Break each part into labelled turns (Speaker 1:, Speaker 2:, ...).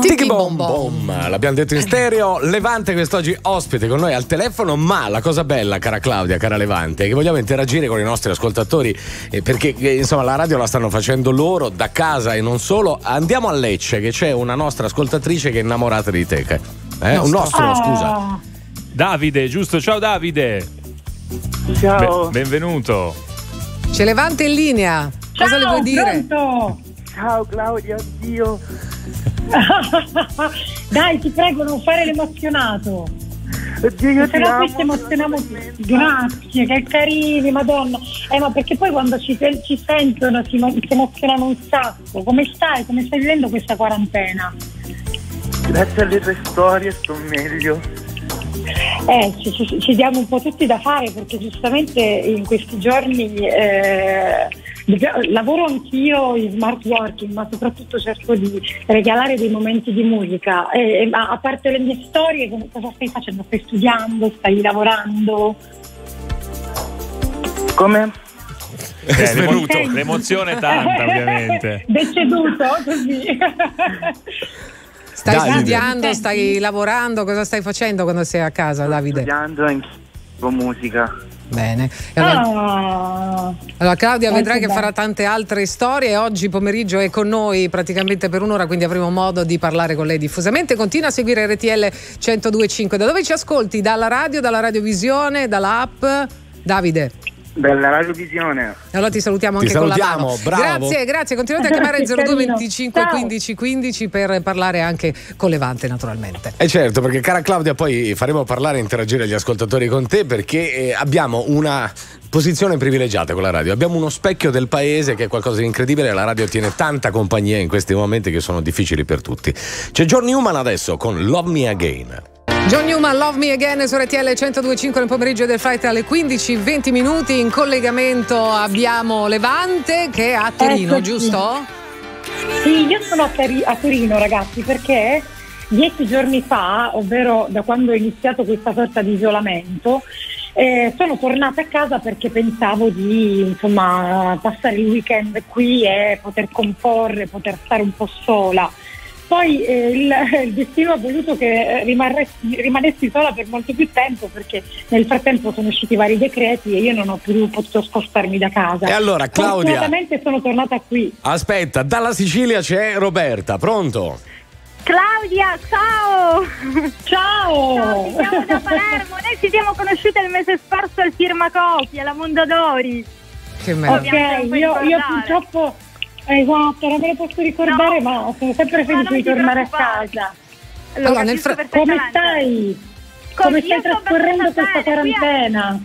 Speaker 1: Tiki bom bom, l'abbiamo detto in stereo. Levante quest'oggi ospite con noi al telefono, ma la cosa bella, cara Claudia, cara Levante, è che vogliamo interagire con i nostri ascoltatori eh, perché eh, insomma la radio la stanno facendo loro da casa e non solo. Andiamo a Lecce che c'è una nostra ascoltatrice che è innamorata di te. Eh? Un nostro,
Speaker 2: Ah.
Speaker 1: scusa.
Speaker 3: Davide, giusto? Ciao Davide.
Speaker 2: Ciao.
Speaker 3: Be- benvenuto.
Speaker 4: C'è Levante in linea. Cosa le vuoi dire?
Speaker 2: pronto?
Speaker 5: Ciao Claudia, oddio.
Speaker 2: Dai, ti prego, non fare l'emozionato.
Speaker 5: Oddio, io
Speaker 2: Se no qui ci emozioniamo tutti. Grazie, che carini, madonna. Eh, ma perché poi quando ci, ci sentono si, si emozionano un sacco. Come stai? Come stai vivendo questa quarantena?
Speaker 5: Grazie alle tue storie sto meglio.
Speaker 2: Eh, ci, ci- ci diamo un po' tutti da fare perché giustamente in questi giorni eh, lavoro anch'io in smart working, ma soprattutto cerco di regalare dei momenti di musica. E- e- ma a parte le mie storie, cosa stai facendo? Stai studiando? Stai lavorando?
Speaker 5: Come?
Speaker 3: Eh, l'emo- l'emozione è tanta, ovviamente.
Speaker 2: Deceduto così.
Speaker 4: Stai
Speaker 1: Davide.
Speaker 4: studiando, stai lavorando, cosa stai facendo quando sei a casa, Davide?
Speaker 5: Studiando in con musica.
Speaker 4: Bene. Allora,
Speaker 2: Ah,
Speaker 4: allora, Claudia vedrai che farà tante altre storie. Oggi pomeriggio è con noi praticamente per un'ora, quindi avremo modo di parlare con lei diffusamente. Continua a seguire RTL 1025. Da dove ci ascolti? Dalla radio, dalla radiovisione, dall'app? Davide.
Speaker 5: Dalla radiovisione.
Speaker 4: Allora ti salutiamo
Speaker 1: Ti
Speaker 4: anche con la
Speaker 1: salutiamo,
Speaker 4: mano.
Speaker 1: bravo.
Speaker 4: Grazie, grazie. Continuate a chiamare il
Speaker 2: Che
Speaker 4: 02
Speaker 2: carino.
Speaker 4: 25
Speaker 2: Ciao.
Speaker 4: 15 15 per parlare anche con Levante, naturalmente.
Speaker 1: E certo, perché cara Claudia, poi faremo parlare e interagire gli ascoltatori con te perché eh, abbiamo una posizione privilegiata con la radio. Abbiamo uno specchio del paese che è qualcosa di incredibile. La radio tiene tanta compagnia in questi momenti che sono difficili per tutti. C'è John Newman adesso con Love Me Again.
Speaker 4: John Newman, Love Me Again su RTL 1025 nel pomeriggio del flight alle 15-20 minuti. In collegamento abbiamo Levante che è a Torino,
Speaker 2: Eccoci.
Speaker 4: giusto?
Speaker 2: Sì, io sono a, Tari- a Torino ragazzi perché dieci giorni fa, ovvero da quando ho iniziato questa sorta di isolamento, eh, sono tornata a casa perché pensavo di insomma, passare il weekend qui e poter comporre, poter stare un po' sola. Poi eh, il, il destino ha voluto che rimanessi sola per molto più tempo perché nel frattempo sono usciti vari decreti e io non ho più potuto spostarmi da casa.
Speaker 1: E allora, Claudia-
Speaker 2: Fortunatamente sono tornata qui.
Speaker 1: Aspetta, dalla Sicilia c'è Roberta, pronto?
Speaker 6: Claudia, ciao!
Speaker 2: Ciao!
Speaker 6: Ciao, ti chiamo da Palermo. Noi ci siamo conosciute il mese scorso al Firmacopia, alla Mondadori.
Speaker 4: Che
Speaker 2: Ok,
Speaker 4: meraviglia.
Speaker 6: puoi
Speaker 2: io, io purtroppo esatto, non me lo posso ricordare,
Speaker 6: No.
Speaker 2: ma sono sempre felice di tornare a casa.
Speaker 6: Lo
Speaker 4: Allora, nel fra-
Speaker 2: Come stai?
Speaker 6: Come-
Speaker 2: stai trascorrendo questa
Speaker 6: a-
Speaker 2: quarantena?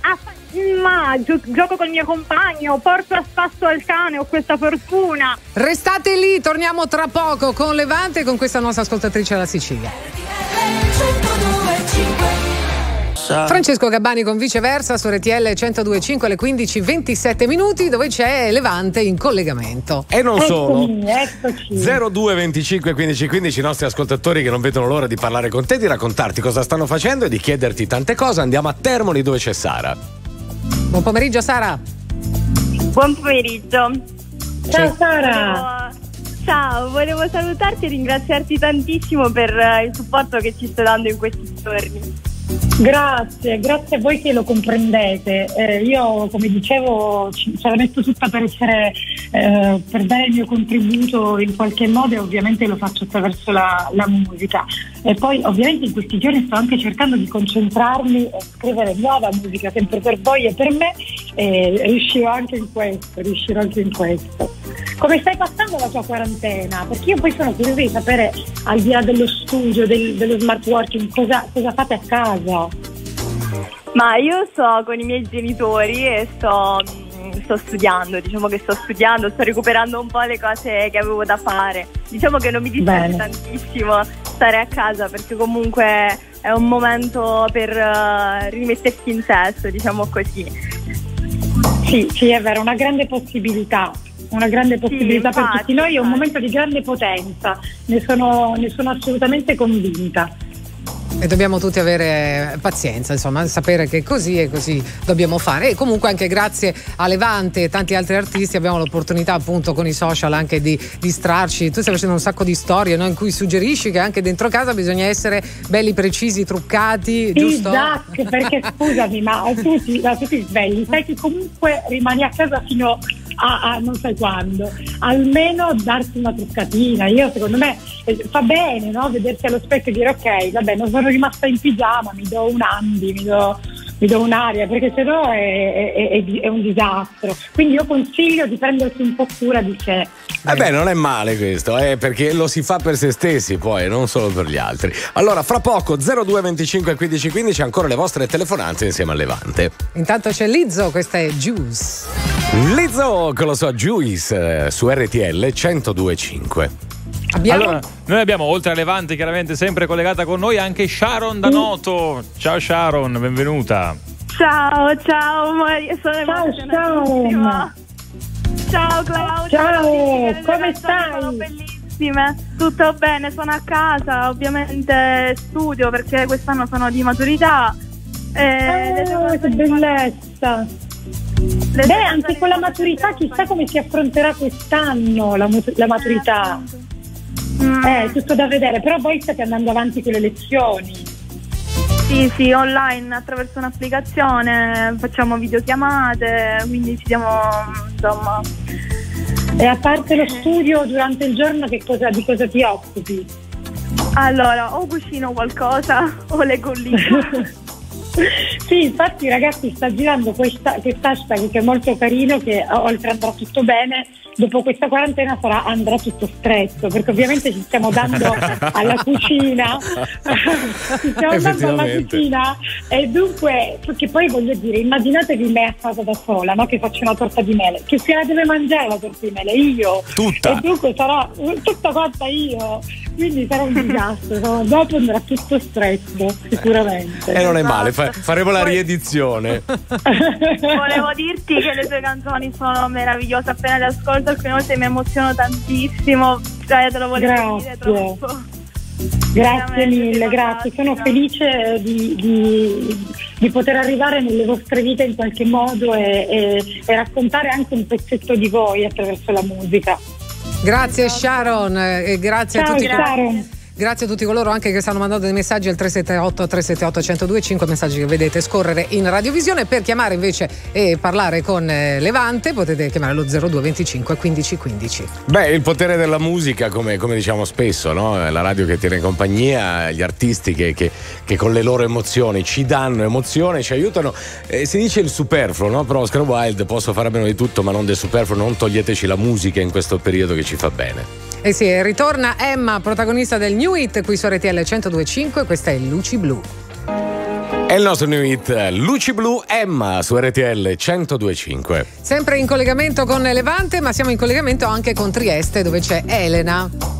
Speaker 6: Ah, fa- ma gio- gioco col mio compagno, porto a spasso al cane, ho questa fortuna.
Speaker 4: Restate lì, torniamo tra poco con Levante e con questa nostra ascoltatrice dalla Sicilia. Francesco Gabbani con viceversa su RTL 1025 alle 15 27 minuti dove c'è Levante in collegamento.
Speaker 1: E non solo.
Speaker 2: Eccomi, eccoci.
Speaker 1: 02 25 15 15 i nostri ascoltatori che non vedono l'ora di parlare con te, di raccontarti cosa stanno facendo e di chiederti tante cose. Andiamo a Termoli dove c'è Sara.
Speaker 4: Buon pomeriggio Sara.
Speaker 6: Buon pomeriggio.
Speaker 2: Ciao Sara.
Speaker 6: Volevo- Ciao, volevo salutarti e ringraziarti tantissimo per eh, il supporto che ci stai dando in questi giorni.
Speaker 2: Grazie, grazie a voi che lo comprendete. Eh, io, come dicevo, ce la metto tutta per essere, eh, per dare il mio contributo in qualche modo e ovviamente lo faccio attraverso la, la musica. E poi ovviamente in questi giorni sto anche cercando di concentrarmi e scrivere nuova musica, sempre per voi e per me, e riuscirò anche in questo, riuscirò anche in questo. Come stai passando la tua quarantena? Perché io poi sono curiosa di sapere, al di là dello studio, del- dello smart working, cosa, cosa fate a casa?
Speaker 6: Ma io sto con i miei genitori e sto, mm, sto studiando, diciamo che sto studiando, sto recuperando un po' le cose che avevo da fare. Diciamo che non mi dispiace
Speaker 2: Bene.
Speaker 6: tantissimo stare a casa perché comunque è un momento per eh, rimettersi in sesto, diciamo così.
Speaker 2: Sì, sì, è vero, una grande possibilità. Una grande possibilità per
Speaker 6: infatti,
Speaker 2: tutti noi, è un momento di grande potenza, ne sono, ne sono assolutamente convinta.
Speaker 4: E dobbiamo tutti avere pazienza, insomma, sapere che così e così dobbiamo fare. E comunque anche grazie a Levante e tanti altri artisti abbiamo l'opportunità appunto con i social anche di distrarci. Tu stai facendo un sacco di storie no? in cui suggerisci che anche dentro casa bisogna essere belli, precisi, truccati, giusto?
Speaker 2: Esatto, perché scusami, ma tu ti, tu ti svegli, sai che comunque rimani a casa fino a, a non sai quando, almeno darsi una truccatina. Io secondo me eh, fa bene no? vedersi allo specchio e dire ok, vabbè, non sono rimasta in pigiama, mi do un andi, mi do mi do un'aria perché sennò è, è, è, è, un disastro. Quindi io consiglio di prendersi un po' cura di sé.
Speaker 1: Eh beh, non è male questo, eh, perché lo si fa per se stessi poi, non solo per gli altri. Allora, fra poco 0225 15 15 ancora le vostre telefonate insieme a Levante.
Speaker 4: Intanto c'è Lizzo, questa è Juice.
Speaker 1: Lizzo con la sua Juice eh, su RTL 1025.
Speaker 3: Abbiamo... Allora, noi abbiamo oltre a Levante, chiaramente sempre collegata con noi, anche Sharon da Noto. Ciao Sharon, benvenuta.
Speaker 6: Ciao, ciao Maria, sono ciao, ciao. Ciao Claudia.
Speaker 2: Ciao, come stai?
Speaker 6: Sono bellissime. Tutto bene, sono a casa, ovviamente studio perché quest'anno sono di maturità.
Speaker 2: Eh, oh, che bellezza. Beh, anche con la maturità chissà come si affronterà quest'anno la, la maturità. Mm. Eh, tutto da vedere, però voi state andando avanti con le lezioni.
Speaker 6: Sì, sì, online attraverso un'applicazione, facciamo videochiamate, quindi ci diamo insomma.
Speaker 2: E a parte lo studio durante il giorno cosa, di cosa ti occupi?
Speaker 6: Allora, o cucino qualcosa o leggo un libro.
Speaker 2: sì, infatti ragazzi sta girando questa, quest'hashtag che è molto carino, che oltre andrà tutto bene, dopo questa quarantena sarà, andrà tutto stretto, perché ovviamente ci stiamo dando alla cucina, ci stiamo dando alla cucina e dunque, perché poi voglio dire, immaginatevi me a casa da sola, no? che faccio una torta di mele, che se la deve mangiare la torta di mele? Io.
Speaker 1: Tutta.
Speaker 2: E dunque sarà tutta fatta io quindi sarà un disastro. Dopo andrà tutto stretto, sicuramente.
Speaker 1: E non è male, fa- faremo la riedizione.
Speaker 6: Volevo dirti che le tue canzoni sono meravigliose, appena le ascolto alcune volte mi emoziono tantissimo, cioè te lo volevo grazie. dire troppo.
Speaker 2: Grazie mille, grazie. Sono felice di, di, di, poter arrivare nelle vostre vite in qualche modo e, e, e raccontare anche un pezzetto di voi attraverso la musica.
Speaker 4: Grazie Sharon e grazie
Speaker 2: Ciao,
Speaker 4: a tutti.
Speaker 2: Sharon.
Speaker 4: Grazie a tutti coloro anche che stanno mandando dei messaggi al 378 378 1025, messaggi che vedete scorrere in radiovisione. Per chiamare invece e parlare con eh, Levante potete chiamare lo 0225 1515.
Speaker 1: Beh, il potere della musica, come, come diciamo spesso, no? la radio che tiene compagnia, gli artisti che, che, che, con le loro emozioni ci danno emozione, ci aiutano. Eh, si dice il superfluo, no? però Oscar Wilde posso fare meno di tutto, ma non del superfluo, non toglieteci la musica in questo periodo che ci fa bene.
Speaker 4: Eh sì, ritorna Emma, protagonista del New Hit qui su RTL 1025, questa è Luci Blu.
Speaker 1: È il nostro new hit Luci Blu Emma su RTL 1025.
Speaker 4: Sempre in collegamento con Levante, ma siamo in collegamento anche con Trieste dove c'è Elena.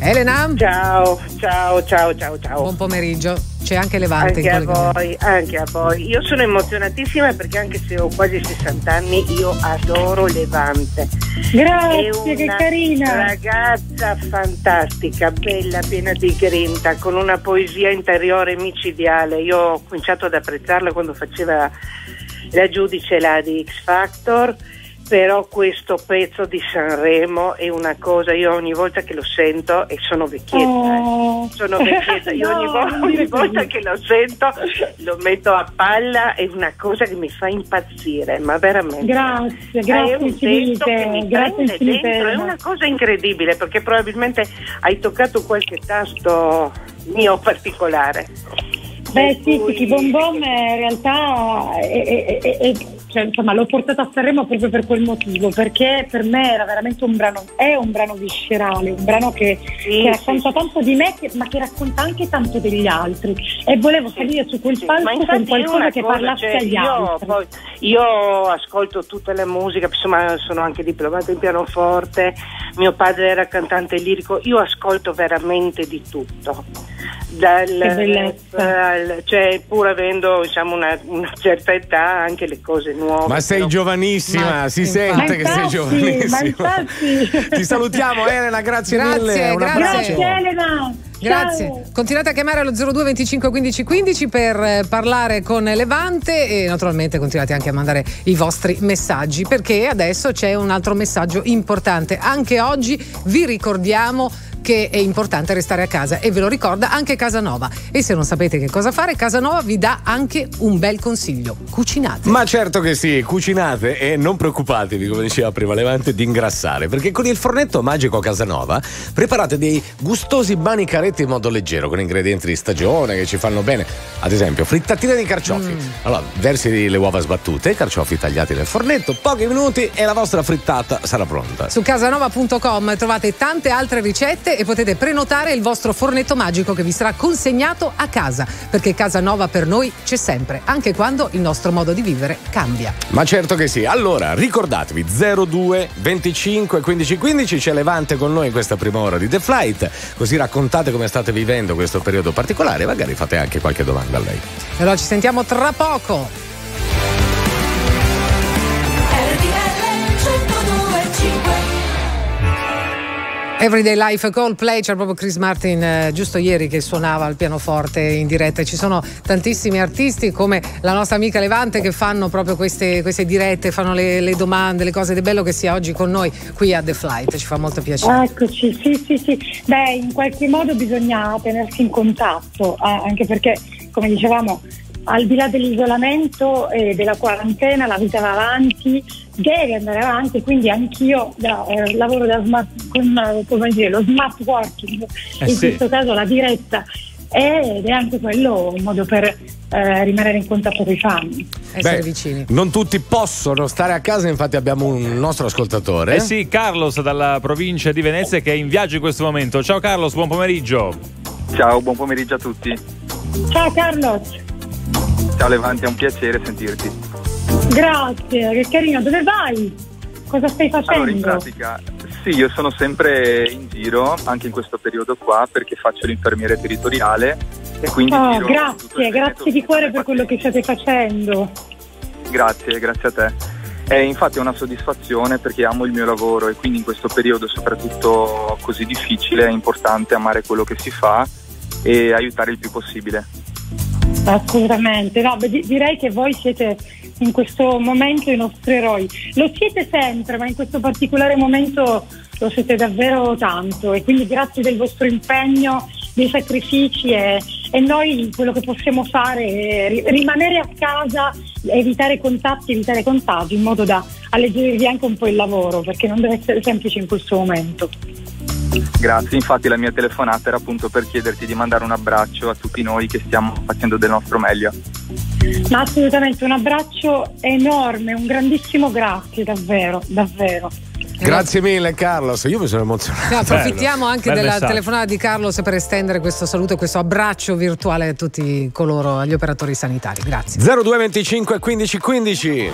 Speaker 4: Elena?
Speaker 7: Ciao, ciao, ciao, ciao, ciao.
Speaker 4: Buon pomeriggio. C'è anche Levante.
Speaker 7: Anche a voi, anche a voi. Io sono emozionatissima perché anche se ho quasi 60 anni, io adoro Levante.
Speaker 2: Grazie, che carina.
Speaker 7: Ragazza fantastica, bella, piena di grinta, con una poesia interiore micidiale. Io ho cominciato ad apprezzarla quando faceva la giudice là di X Factor però questo pezzo di Sanremo è una cosa, io ogni volta che lo sento e sono vecchietta, eh. oh. eh, sono vecchietta, io ogni, vo- ogni, volta che lo sento lo metto a palla, è una cosa che mi fa impazzire, ma veramente.
Speaker 2: Grazie, grazie. È un
Speaker 7: che mi grazie dentro, è una cosa incredibile perché probabilmente hai toccato qualche tasto mio particolare.
Speaker 2: Beh sì, cui... sì, Bom Bom in realtà è, è, è cioè, insomma, l'ho portato a Sanremo proprio per quel motivo, perché per me era veramente un brano, è un brano viscerale, un brano che, sì, che racconta sì, tanto di me, che, ma che racconta anche tanto degli altri. E volevo salire su quel palco con qualcosa che cosa, parlasse cioè, agli
Speaker 7: io,
Speaker 2: altri.
Speaker 7: Poi, io ascolto tutta la musica, insomma, sono anche diplomata in pianoforte, mio padre era cantante lirico, io ascolto veramente di tutto dal al- cioè pur avendo diciamo, una, una certa età anche le cose nuove.
Speaker 1: Ma sei
Speaker 7: no?
Speaker 1: giovanissima,
Speaker 4: Ma
Speaker 1: si
Speaker 4: infatti.
Speaker 1: sente che sei giovanissima. Ti salutiamo Elena, grazie,
Speaker 4: Grazie,
Speaker 1: mille.
Speaker 4: Grazie.
Speaker 2: Grazie Elena.
Speaker 4: Grazie.
Speaker 2: Ciao.
Speaker 4: Continuate a chiamare allo 02 25 15 15 per eh, parlare con Levante e naturalmente continuate anche a mandare i vostri messaggi perché adesso c'è un altro messaggio importante. Anche oggi vi ricordiamo che è importante restare a casa e ve lo ricorda anche Casanova. E se non sapete che cosa fare, Casanova vi dà anche un bel consiglio. Cucinate.
Speaker 1: Ma certo che sì, cucinate e non preoccupatevi, come diceva prima Levante, di ingrassare, perché con il fornetto magico Casanova preparate dei gustosi bani caretti in modo leggero, con ingredienti di stagione che ci fanno bene. Ad esempio, frittatine di carciofi. Allora, versi le uova sbattute, carciofi tagliati nel fornetto, pochi minuti e la vostra frittata sarà pronta.
Speaker 4: Su casanova.com trovate tante altre ricette e potete prenotare il vostro fornetto magico che vi sarà consegnato a casa, perché Casanova per noi c'è sempre, anche quando il nostro modo di vivere cambia.
Speaker 1: Ma certo che sì. Allora, ricordatevi 02 25 15 15 c'è Levante con noi in questa prima ora di The Flight, così raccontate come state vivendo questo periodo particolare e magari fate anche qualche domanda a lei.
Speaker 4: Allora ci sentiamo tra poco. Everyday Life Coldplay, c'era proprio Chris Martin eh, giusto ieri che suonava al pianoforte in diretta. Ci sono tantissimi artisti come la nostra amica Levante che fanno proprio queste, queste dirette, fanno le, le domande, le cose ed è bello che sia oggi con noi qui a The Flight, ci fa molto piacere.
Speaker 2: Eccoci, sì, sì, sì. Beh, in qualche modo bisogna tenersi in contatto, eh, anche perché, come dicevamo, al di là dell'isolamento e della quarantena, la vita va avanti, deve andare avanti, quindi anch'io da, eh, lavoro da smart, con eh, come dire, lo smart working,
Speaker 3: Eh
Speaker 2: in
Speaker 3: sì.
Speaker 2: questo caso la diretta, ed è anche quello un modo per eh, rimanere in contatto con i fan.
Speaker 4: Essere
Speaker 1: Beh,
Speaker 4: vicini.
Speaker 1: Non tutti possono stare a casa, infatti abbiamo un nostro ascoltatore.
Speaker 3: Eh sì, Carlos dalla provincia di Venezia che è in viaggio in questo momento. Ciao Carlos, buon pomeriggio.
Speaker 8: Ciao, buon pomeriggio a tutti.
Speaker 2: Ciao Carlos,
Speaker 8: Ciao Levanti, è un piacere sentirti.
Speaker 2: grazie, che carino, dove vai? Cosa stai facendo?
Speaker 8: Allora, in pratica, sì, io sono sempre in giro, anche in questo periodo qua, perché faccio l'infermiere territoriale e quindi
Speaker 2: Oh, grazie, grazie di cuore per quello che state facendo.
Speaker 8: Grazie, grazie a te. E infatti è una soddisfazione perché amo il mio lavoro e quindi in questo periodo soprattutto così difficile è importante amare quello che si fa e aiutare il più possibile.
Speaker 2: Assolutamente, no, beh, di- direi che voi siete in questo momento i nostri eroi. Lo siete sempre, ma in questo particolare momento lo siete davvero tanto e quindi grazie del vostro impegno, dei sacrifici e, e noi quello che possiamo fare è ri- rimanere a casa, evitare contatti, evitare contagi in modo da alleggerirvi anche un po' il lavoro perché non deve essere semplice in questo momento.
Speaker 8: Grazie, infatti la mia telefonata era appunto per chiederti di mandare un abbraccio a tutti noi che stiamo facendo del nostro meglio.
Speaker 2: Ma assolutamente un abbraccio enorme, un grandissimo grazie davvero, davvero.
Speaker 1: Grazie mille Carlos, io mi sono emozionato.
Speaker 4: No, approfittiamo anche
Speaker 3: bel
Speaker 4: della
Speaker 3: messaggio.
Speaker 4: telefonata di Carlos per estendere questo saluto e questo abbraccio virtuale a tutti coloro, agli operatori sanitari. Grazie.
Speaker 1: 0225 15 15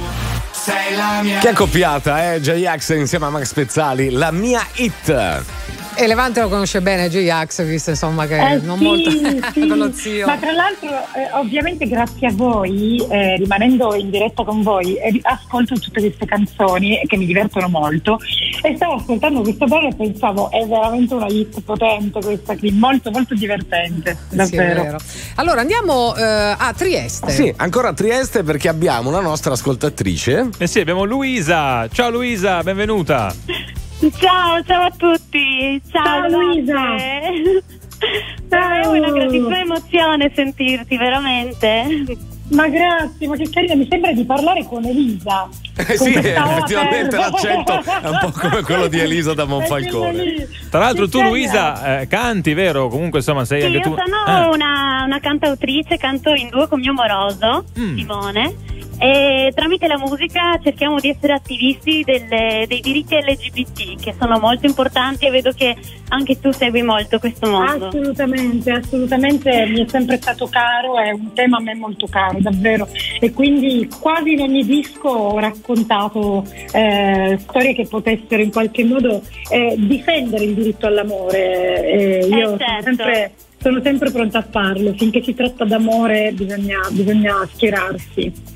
Speaker 1: Che accoppiata, eh? J-Ax insieme a Max Pezzali, la mia hit.
Speaker 4: E Levante lo conosce bene J-Ax, visto insomma che
Speaker 2: Eh,
Speaker 4: non
Speaker 2: sì,
Speaker 4: molto
Speaker 2: sì.
Speaker 4: con lo zio.
Speaker 2: Ma tra l'altro, eh, ovviamente, grazie a voi, eh, rimanendo in diretta con voi, eh, ascolto tutte queste canzoni che mi divertono molto. E stavo ascoltando questo brano e pensavo, è veramente una hit potente questa qui, molto, molto divertente.
Speaker 4: Sì,
Speaker 2: Davvero.
Speaker 4: vero. Allora andiamo eh, a Trieste.
Speaker 1: Sì, ancora a Trieste perché abbiamo una nostra ascoltatrice.
Speaker 3: Eh sì, abbiamo Luisa. Ciao Luisa, benvenuta.
Speaker 6: Ciao, ciao a tutti. Ciao,
Speaker 2: Ciao, Luisa.
Speaker 6: È
Speaker 2: Ciao.
Speaker 6: una grandissima emozione sentirti, veramente.
Speaker 2: Ma grazie, ma che carina, mi sembra di parlare con Elisa.
Speaker 1: Eh sì,
Speaker 2: O
Speaker 1: effettivamente l'accento è un po' come quello di Elisa da
Speaker 2: È
Speaker 1: Monfalcone.
Speaker 3: Tra l'altro tu. Luisa eh, canti, vero? Comunque insomma sei
Speaker 6: Sì,
Speaker 3: anche
Speaker 6: io
Speaker 3: tu.
Speaker 6: sono
Speaker 3: Eh.
Speaker 6: una, una cantautrice, canto in duo con mio moroso,
Speaker 3: Mm.
Speaker 6: Simone. E tramite la musica cerchiamo di essere attivisti delle- dei diritti LGBT che sono molto importanti e vedo che anche tu segui molto questo mondo.
Speaker 2: Assolutamente, assolutamente mi è sempre stato caro, è un tema a me molto caro, davvero. E quindi quasi in ogni disco ho raccontato eh, storie che potessero in qualche modo eh, difendere il diritto all'amore. Eh, io
Speaker 6: certo.
Speaker 2: sono sempre sono sempre pronta a farlo. Finché si tratta d'amore bisogna, bisogna schierarsi.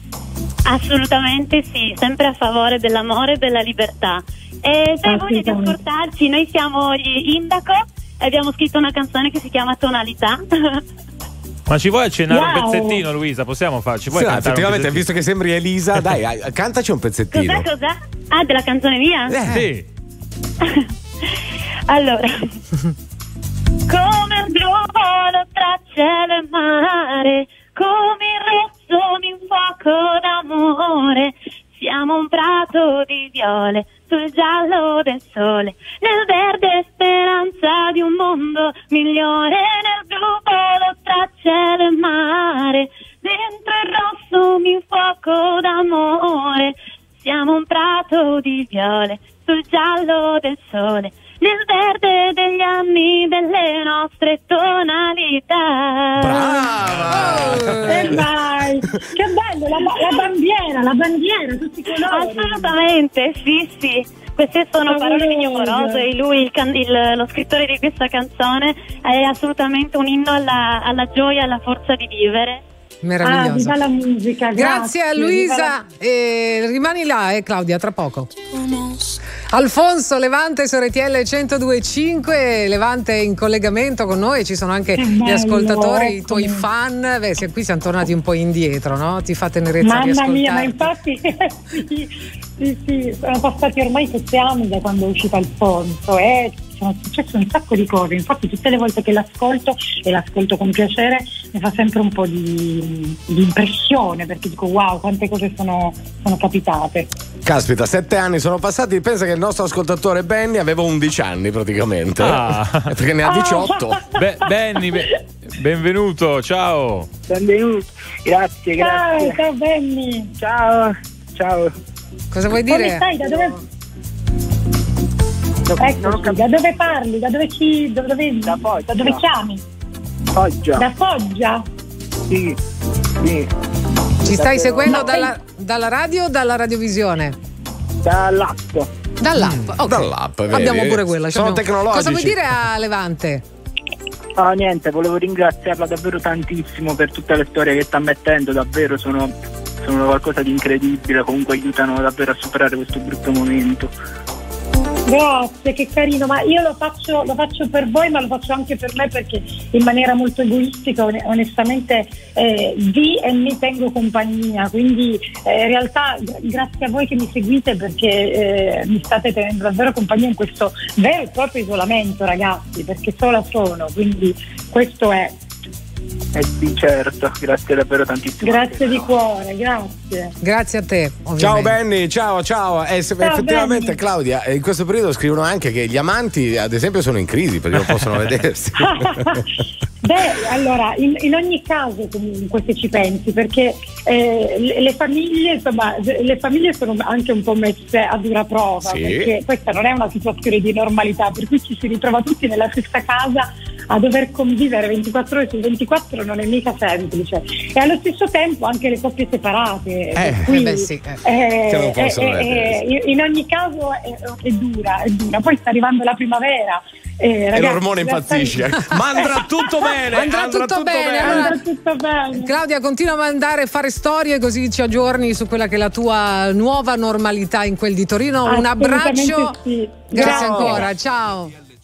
Speaker 9: Assolutamente sì, sempre a favore dell'amore e della libertà. E se hai voglia di ascoltarci, noi siamo gli Indaco e abbiamo scritto una canzone che si chiama Tonalità.
Speaker 3: Ma ci vuoi accennare un
Speaker 2: Wow.
Speaker 3: pezzettino, Luisa? Possiamo farci? Vuoi
Speaker 1: Sì,
Speaker 3: un
Speaker 1: effettivamente, visto che sembri Elisa, dai, cantaci un pezzettino.
Speaker 9: Cos'è, cos'è? Ah, della canzone mia?
Speaker 1: Eh.
Speaker 3: Sì.
Speaker 9: Allora, come un di
Speaker 2: bello, la, la bandiera, la bandiera, tutti i colori.
Speaker 9: Assolutamente, sì, sì. Queste sono parole di mio
Speaker 2: Favoloso.
Speaker 9: moroso e lui, il can- il- lo scrittore di questa canzone, è assolutamente un inno alla, alla gioia e alla forza di vivere.
Speaker 2: Ah,
Speaker 4: Meraviglioso.
Speaker 2: viva la musica.
Speaker 4: Grazie a
Speaker 2: viva
Speaker 4: Luisa.
Speaker 2: la-
Speaker 4: E rimani là, eh, Claudia, tra poco. Alfonso Levante su RTL 1025, Levante in collegamento con noi, ci sono anche
Speaker 2: Che
Speaker 4: gli ascoltatori, i tuoi fan. Beh, qui siamo tornati un po' indietro, no? Ti fa tenerezza
Speaker 2: Mamma mia, ma infatti sì, sì, sì, sono passati ormai sette anni da quando è uscito Alfonso e sono successe un sacco di cose, infatti tutte le volte che l'ascolto e l'ascolto con piacere mi fa sempre un po' di, di impressione perché dico wow quante cose sono, sono capitate.
Speaker 1: Caspita, sette anni sono passati. Pensa che il nostro ascoltatore Benny aveva 11 anni praticamente.
Speaker 3: Ah.
Speaker 1: Perché ne ha 18.
Speaker 3: Be- Benny, be- benvenuto, ciao.
Speaker 5: Benvenuti, grazie,
Speaker 2: Ciao,
Speaker 5: grazie.
Speaker 2: ciao Benny,
Speaker 5: Ciao, ciao.
Speaker 4: Cosa vuoi
Speaker 2: come
Speaker 4: dire?
Speaker 2: stai? Da dove,
Speaker 5: capito.
Speaker 2: da dove parli? Da dove, ci, da dove,
Speaker 5: Da
Speaker 2: da dove chiami?
Speaker 5: Foggia.
Speaker 2: Da Foggia?
Speaker 5: Sì, sì.
Speaker 4: Ci stai seguendo dalla, dalla radio o dalla radiovisione?
Speaker 5: Dall'app.
Speaker 4: Dall'app. ok.
Speaker 1: Dall'app, vedi?
Speaker 4: Abbiamo pure quella.
Speaker 1: Sono
Speaker 4: abbiamo-
Speaker 1: tecnologici.
Speaker 4: Cosa vuoi dire a Levante?
Speaker 5: Ah, niente, volevo ringraziarla davvero tantissimo per tutte le storie che sta mettendo, davvero sono, sono qualcosa di incredibile, comunque aiutano davvero a superare questo brutto momento.
Speaker 2: Grazie, che carino, ma io lo faccio, lo faccio per voi, ma lo faccio anche per me perché in maniera molto egoistica, on- onestamente, eh, vi e mi tengo compagnia, quindi eh, in realtà gra- grazie a voi che mi seguite perché eh, mi state tenendo davvero compagnia in questo vero e proprio isolamento, ragazzi, perché sola sono, quindi questo è.
Speaker 5: Eh sì, certo, grazie davvero tantissimo.
Speaker 2: Grazie di cuore, grazie.
Speaker 4: Grazie a te.
Speaker 1: Ciao
Speaker 4: ovviamente.
Speaker 1: Benny, ciao ciao. Eh, se-
Speaker 2: Ciao,
Speaker 1: effettivamente
Speaker 2: Benny.
Speaker 1: Claudia, eh, in questo periodo scrivono anche che gli amanti ad esempio sono in crisi perché non possono vedersi.
Speaker 2: Beh, allora, in, in ogni caso comunque se ci pensi, perché eh, le, le famiglie, insomma, le famiglie sono anche un po' messe a dura prova,
Speaker 1: Sì.
Speaker 2: perché questa non è una situazione di normalità, per cui ci si ritrova tutti nella stessa casa a dover convivere 24 ore su 24 non è mica semplice. E allo stesso tempo anche le coppie separate. cui,
Speaker 4: eh beh, sì,
Speaker 2: eh, eh, in ogni caso è, è dura, è dura. Poi sta arrivando la primavera. eh,
Speaker 1: e
Speaker 2: ragazzi,
Speaker 1: l'ormone impazzisce. Ma andrà tutto bene.
Speaker 4: Andrà tutto bene, allora-
Speaker 2: Andrà tutto bene.
Speaker 4: Claudia, continua a mandare a fare storie così ci aggiorni su quella che è la tua nuova normalità in quel di Torino. Un abbraccio.
Speaker 2: sì.
Speaker 4: Grazie
Speaker 2: Ciao.
Speaker 4: ancora, ciao.